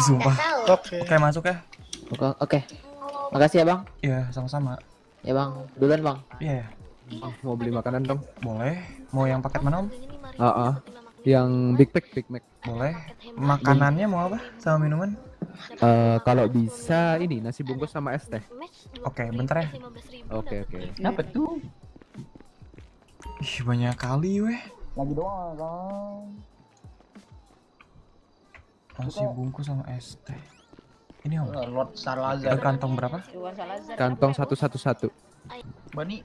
Guys sumpah. Oke. Oke masuk ya. Oke, oke. Makasih ya, Bang. Iya sama-sama. Ya, Bang. Duluan, Bang. Iya Oh, mau beli makanan dong? boleh. Mau yang paket mana om? Ah, ah. Yang Big Mac, Big Mac. Boleh. Makanannya mau apa? Sama minuman? Eh, kalau bisa ini nasi bungkus sama es teh. Oke bentar ya. Oke, oke. Dapat tuh. Ih banyak kali weh. Lagi doang, Bang. Nasi bungkus sama es teh. Ini om. Lord Ada Salazar. kantong berapa? Kantong satu satu satu. Bani.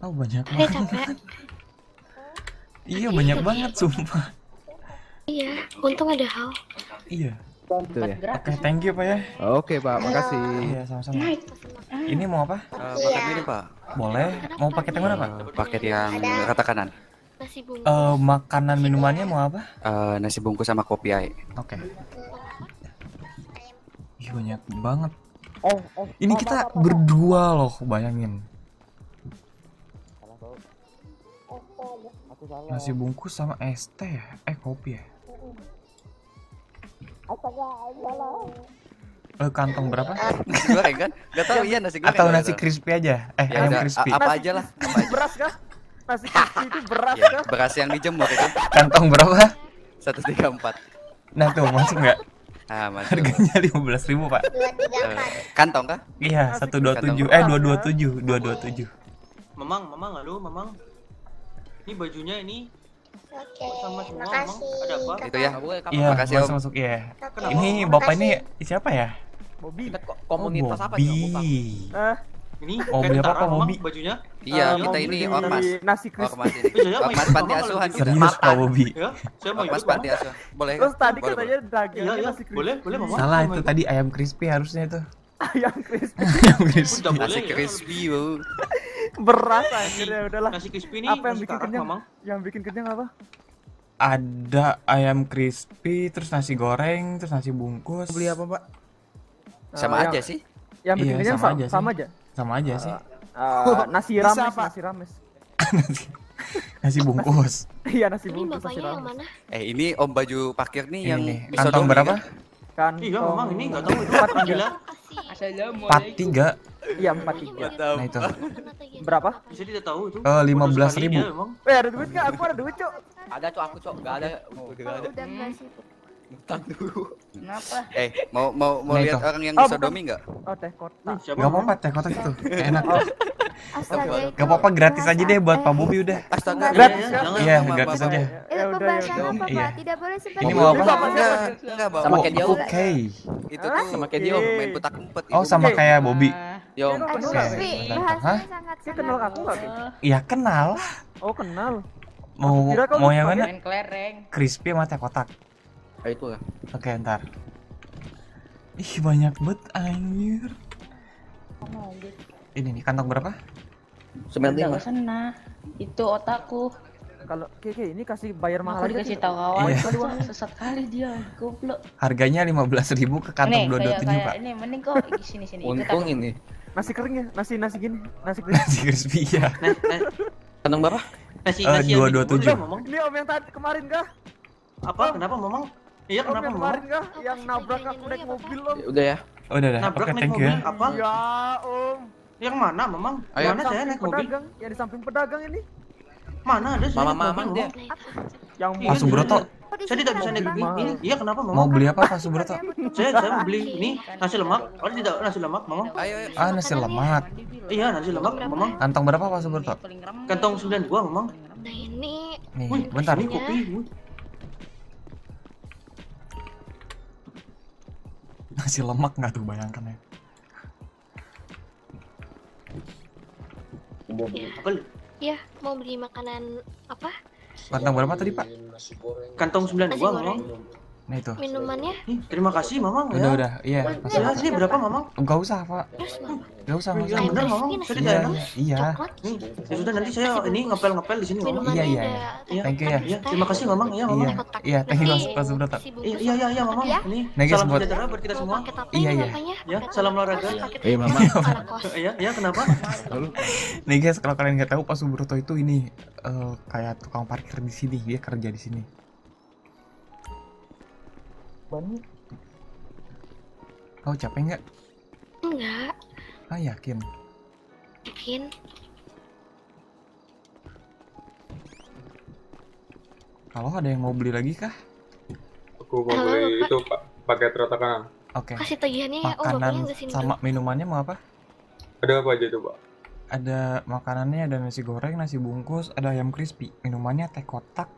Oh banyak banget. capek. Iya banyak banget sumpah. Iya, untung ada hal. Iya. Itu ya. Oke thank you pak ya. Oke, Pak. Makasih. Iya sama-sama. Ini mau apa? Eh, paket ini pak, Boleh. Mau paket yang mana pak? Eh, paket yang rata kanan. Nasi bungkus. Eh makanan minumannya mau apa? Eh, nasi bungkus sama kopi ae. Oke. Ih banyak banget. Oh, oh. Ini kita berdua loh, bayangin. Nasi bungkus sama es teh ya? Eh kopi ya? Eh kantong berapa? Nasi goreng kan? Gak tau iya nasi goreng. Atau nasi crispy aja? Eh Ya ayam crispy. apa aja lah. Beras kah? Nasi itu beras Ya, kah? beras yang dijemur itu Kantong berapa? satu tiga empat. Nah tuh masuk nggak? Ah masuk. Harganya lima belas ribu pak. Eh, kantong kah? Iya satu dua tujuh. Eh dua dua tujuh, dua dua tujuh. Mamang, mamang, halo, mamang. Ini bajunya ini Oke, sama semua, mamang. Ada apa? Itu ya. Iya Makasih, masuk masuk ya. Ini bapak ini siapa ya? Bobby. Komunitas oh, apa Bobby. sih? Ini Oh, kayak beli apa, mamang, Bobby? bajunya. Iya, eh, kita ini ormas. Nasi crispy. Ormas ini. Ormas panti asuhan. Serius Pak Bobby. Ya, saya mau Ormas panti asuhan. Boleh? Terus tadi katanya Iya, dagingnya iya, nasi crispy. boleh, boleh, mamang. Salah itu tadi ayam crispy harusnya itu. Ayam crispy. Ayam crispy. Udah boleh Nasi ya, crispy, bu. Beras anjir ya udahlah. Nasi crispy ini Apa yang bikin kenyang? Yang bikin kenyang apa? Ada ayam crispy, terus nasi goreng, terus nasi bungkus. Beli apa, Pak? Sama Eh, aja sih. Yang bikin Iya, kenyang sama aja sama aja. Sama aja sih. Eh, nasi Bisa, rames, Pak. nasi rames. nasi, nasi bungkus. Iya nasi Ini bungkus nasi bapaknya yang rames. mana? Eh ini om baju parkir nih Ini yang nih. bisa Kantong berapa? kan? Kan Iya, mamang, ini nggak tahu itu. Empat tiga. Gila. Empat tiga. Iya empat tiga. Nggak. Nah itu. Berapa? Saya tidak tahu itu. Eh, 15.000. Bodoh sekali dia, memang. Eh ada duit nggak? Aku ada duit cok. Ada cok aku cok, enggak ada. Udah enggak ada. Udah enggak sih. Utang dulu. Kenapa? Eh mau mau mau Nah, lihat itu. orang yang Oh, bisa bukan. domi nggak? Oh teh kota. Nih, siapa, Gak mamang? apa-apa teh kotak itu. Enak. Astaga. Gak apa-apa gratis aja deh buat Pak Bobby udah. Astaga. Gratis, iya, jangan, Iya, gratis aja. maaf. Ya Itu udah ya kebahagiaan udah. apa, Iya. Pak? Tidak boleh seperti Ini itu. mau apa? Enggak, enggak bawa. Sama Oh, kayak dia, Oke. Itu tuh Sama kayak dia, main petak umpet. Oh itu. sama kayak. Yo, Oke. Pi, Bentar, bahasanya hah? sangat Dia kenal aku nggak? Pi? Iya kenal. Oh kenal. Mau mau yang mana? Main kelereng. Crispy sama teh kotak. Ah, itu lah. Oke ntar. Ih banyak banget anjir. Ini nih kantong berapa? Sembilan Udah sana. Itu otakku. Kalau Keke ini kasih bayar mahal Aku aja. dikasih tahu kawan. Iya. Wah, sesat kali dia. Goblok. Harganya 15.000 ke kantong kayak 227 kayak pak. ini mending kok di sini sini. Untung ini. Nasi kering ya, nasi nasi gini, nasi kering. Nasi crispy ya. Nah, nah, Kantong berapa? nasi Eh, nasi yang dua, dua, tujuh. mamang. Ini om yang tadi kemarin kah? Apa? Kenapa, mamang? Iya, Om kenapa, mamang? kemarin kah? Yang nabrak aku naik mobil om. Udah ya. Oh, udah udah. Nabrak naik you mobil ya. apa? Ya om. Yang mana, mamang? Ayo. Mana saya naik mobil? pedagang, yang di samping pedagang ini. Mana ada saya Mama mamang dia. Yang Iya, Pak saya- Subroto Saya tidak bisa naik ini. Iya, kenapa, mau beli apa Pak Subroto? Saya saya mau beli ini nasi lemak. Oh, tidak nasi lemak, mamang. Ayo, ayo. Ah nasi lemak. Iya, nasi lemak, mamang. Kantong berapa Pak Subroto? Kantong 92, mamang. Nah ini Nih, Wih, bentar. Ini kopi. Nasi lemak nggak tuh bayangkan ya. Apa? ya mau beli makanan apa? Kantong berapa tadi Pak? Kantong 92, Nasi goreng. mamang. Nah itu. Minumannya Nih, terima kasih, mamang. Udah ya. udah. Iya. Pak Ya, ini berapa, mamang? Enggak usah Pak. Enggak usah nggak usah. Yang benar, mamang. Saya tidak Iya iya. Nih, ya sudah nanti saya ini ngepel-ngepel di sini, mamang. Iya, iya, iya. Iya. Thank you ya. Iya, terima kasih, mamang. Iya, mamang. Iya. Iya, thank you Mas Pak Subroto. nasi bungkus Iya, iya, iya, iya, mamang. ya? Ini salam sejahtera buat kita semua. Iya, iya. Ya, salam olahraga. Paket Eh, apa? Mama. Anak kos. Iya, iya, kenapa? Nih guys, kalau kalian nggak tahu Pak Subroto itu ini eh, kayak tukang parkir di sini, dia kerja di sini. Bani. Kau capek nggak? Enggak. Ah yakin. Yakin. Kalau ada yang mau beli lagi kah? Aku mau Halo, beli Pak. itu pak paket rata kanan. Oke. Kasih tagihannya ya. Oh, bapaknya Makanan udah sini. sama minumannya mau apa? Ada apa aja itu pak? Ada makanannya ada nasi goreng, nasi bungkus, ada ayam crispy. Minumannya teh kotak,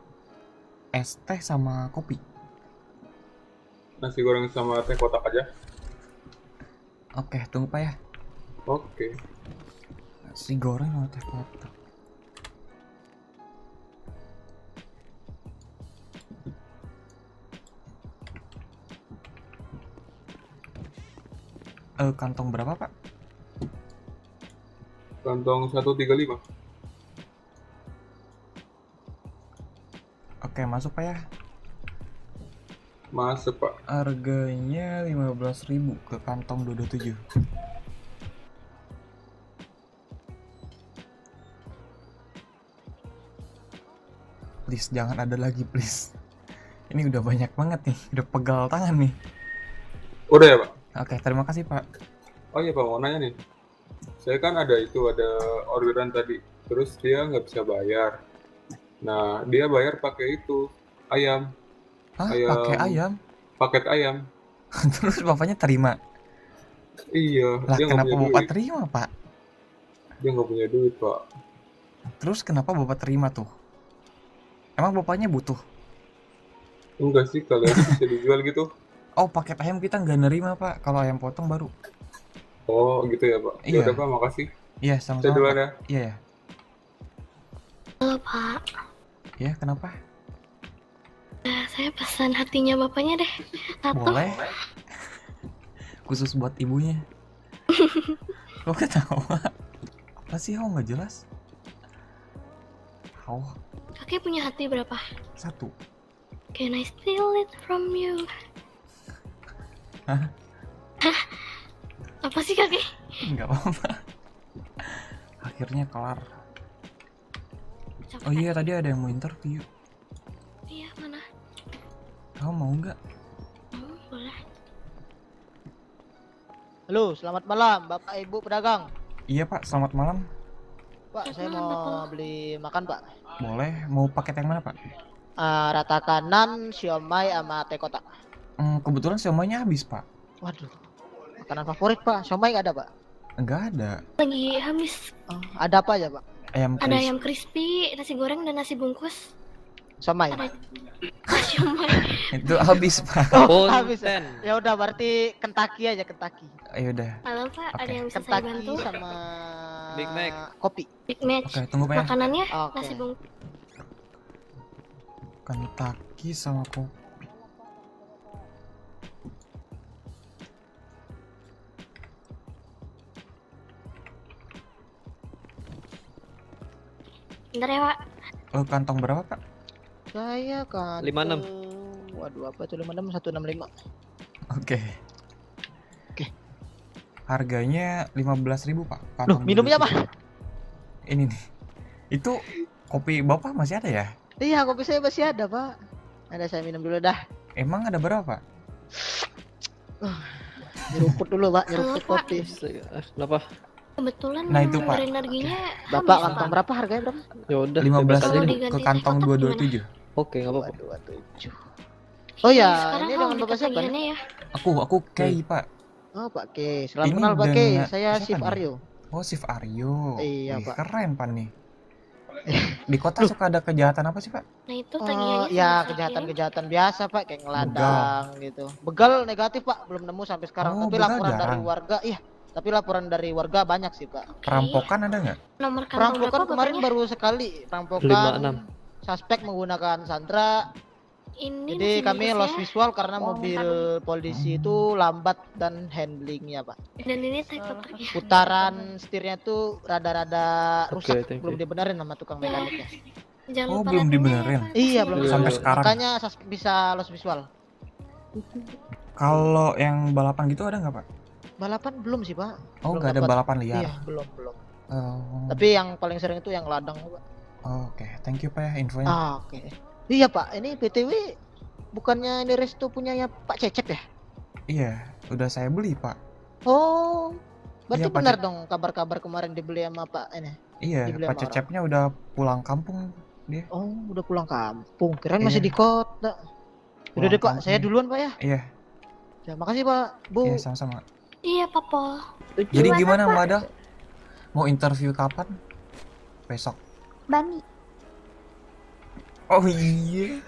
es teh sama kopi. Nasi goreng sama teh kotak aja. Oke, tunggu pak ya. Oke. Nasi goreng sama teh kotak. Eh, kantong berapa pak? Kantong 135. Oke, masuk pak ya. Masuk pak. Harganya 15.000 ke kantong 227. Please jangan ada lagi please. Ini udah banyak banget nih, udah pegal tangan nih. Udah ya pak? Oke, terima kasih Pak. Oh iya pak mau nanya nih. Saya kan ada itu ada orderan tadi. Terus dia nggak bisa bayar. Nah dia bayar pakai itu ayam. Hah, Ayam. pakai ayam? Paket ayam. Terus bapaknya terima. Iya. Lah dia kenapa punya bapak duit. terima Pak? Dia nggak punya duit pak. Terus kenapa bapak terima tuh? Emang bapaknya butuh? Enggak sih kalau bisa dijual gitu. Oh paket ayam kita nggak nerima Pak. Kalau ayam potong baru. Oh gitu ya pak. Iya. Ya udah pak makasih. Iya Saya sama-sama. duluan Pak. ya. Iya ya. Halo, Pak. Iya kenapa? Nah, saya pesan hatinya bapaknya deh. Satu. Boleh. Khusus buat ibunya. Kok ketawa? Apa sih? Oh nggak jelas. Oh Kakek punya hati berapa? satu. Can I steal it from you? Hah? Hah? Apa sih kakek? Nggak apa-apa. Akhirnya kelar. Oh iya tadi ada yang mau interview. Kamu mau nggak? Hmm, boleh. Halo, selamat malam Bapak Ibu pedagang. Iya Pak. Selamat malam. Pak, saya Malam, mau Bapak. beli makan, Pak. Boleh. Mau paket yang mana Pak? Eh, rata kanan, siomay sama teh kotak. Hmm, kebetulan semuanya habis Pak. Waduh. Makanan favorit, Pak. Siomay nggak ada, Pak? Enggak ada. Lagi habis. Oh, ada apa aja, Pak? Ayam Ada ayam crispy, nasi goreng dan nasi bungkus. Ada siomay. Itu habis Pak. Oh, habis. ya? Ya udah, berarti Kentucky aja, Kentucky. Ayo udah. Halo Pak, ada Oke. yang bisa saya Kentucky bantu? sama Big Mac. kopi. Big Match. Oke, tunggu Pak ya. Makanannya Oke. nasi bungkus. Kentucky sama kopi. Bentar ya Pak. Oh, kantong berapa Pak? Saya kan 56. Waduh, apa itu 56 165. Oke. Oke. Harganya 15.000 Pak. Loh, minumnya apa? Ini nih. Itu kopi Bapak masih ada ya? Iya, kopi saya masih ada, Pak. Ada saya minum dulu dah. Emang ada berapa Pak? Nyeruput dulu, Pak. Nyeruput kopi. Kenapa? Kebetulan Nah, itu, Pak. energinya Bapak habis, kantong Pak. berapa harganya berapa? Ya udah. 15.000 Kalau ke kantong kotak 227. Oke, nggak apa-apa. 227. Oh ya, Sekarang ini dengan Bapak siapa? ya. Aku aku Kay Pak. Oh, Pak K. Selamat Ini kenal Pak K. dengan- Saya Sif? Aryo. Oh, Sif Aryo. Iya, Wih, Pak. Keren Pak nih. Di kota suka ada kejahatan apa sih Pak? Nah, itu Oh, ya kejahatan-kejahatan biasa Pak, kayak ngeladang gitu. Begal negatif Pak, belum nemu sampai sekarang. Oh, tapi begal laporan dari jarang. warga, iya. Tapi laporan dari warga banyak sih Pak. Perampokan ada nggak? Nomor Perampokan berapa kemarin bapaknya? baru sekali. Perampokan 56. Suspek menggunakan sandra. Ini Jadi kami lost ya. visual karena Oh, mobil polisi itu lambat dan handlingnya Pak. Dan ini. Putaran setirnya tuh rada-rada Oke, rusak, belum dibenerin sama tukang mekaniknya. Jangan Oh, lupa belum dibenerin. ya. Iya, belum. Sampai sekarang. Makanya suspek bisa lost visual. Kalau yang balapan gitu ada nggak Pak? Balapan belum sih Pak. Oh, nggak ada balapan liar. Iya, belum belum. Oh, Tapi yang paling sering itu yang ladang Pak. Oke, thank you Pak ya infonya. Ah, oke. Iya Pak, ini PTW bukannya ini resto punyanya Pak Cecep ya? Iya, udah saya beli pak. Oh, berarti Iya, benar Cecep. dong kabar-kabar kemarin dibeli sama Pak ini. Iya, Dibeli Pak sama orang. Cecepnya udah pulang kampung dia. Oh, udah pulang kampung. Kirain masih Iya. di kota. Udah deh Pak, kampung. saya duluan Pak ya. Iya, Ya, makasih Pak, Bu. iya sama-sama. Iya, Papa. Jadi gimana Mbak Ada? Mau interview kapan? Besok. Bani. Oh iya.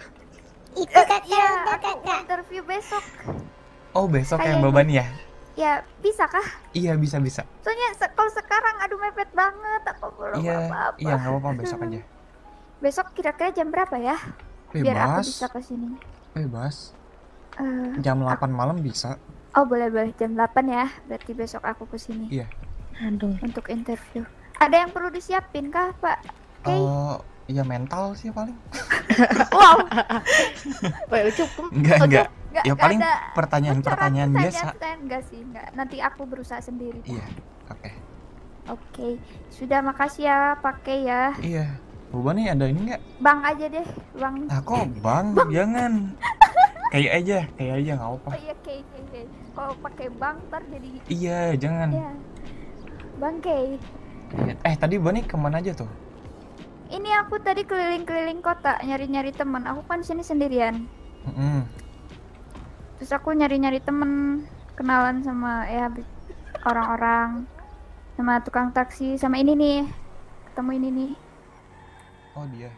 Itu kakak iya, aku mau interview besok. Oh besok yang Kayaknya. beban ya? Ya, bisa kah? Iya bisa bisa. Soalnya se- kalau sekarang aduh mepet banget, aku belum Iya, apa-apa. iya nggak apa-apa besok aja. Besok kira-kira jam berapa ya? Biar aku Bebas, bisa ke sini. bebas. Eh, Jam 8 malam bisa. oh, boleh boleh jam 8 ya. Berarti besok aku ke sini Iya. Aduh. untuk interview. Ada yang perlu disiapin kah, Pak? Oke. Oh, iya mental sih paling. Wow. Pak lucu. Enggak enggak. Nggak- Ya paling pertanyaan-pertanyaan biasa. pertanyaan- Enggak sih, enggak. Nanti aku berusaha sendiri. Iya. Oke. Oke. Sudah makasih ya, pakai ya. Iya. Boba nih ada ini nggak? Bang aja deh, Bang. Nah kok bang, jangan. Kayak aja, kayak aja nggak apa. Oh iya, Kay, Kay, Kay. Kalau pakai Bang ntar jadi Iya, jangan. ya. Bang Kay. Eh tadi Bani ke mana aja tuh? Ini aku tadi keliling-keliling kota nyari-nyari teman. Aku kan di sini sendirian. Mm-mm. Terus aku nyari-nyari temen, kenalan sama ya orang-orang, sama tukang taksi, sama ini nih. Ketemu ini nih. Oh dia.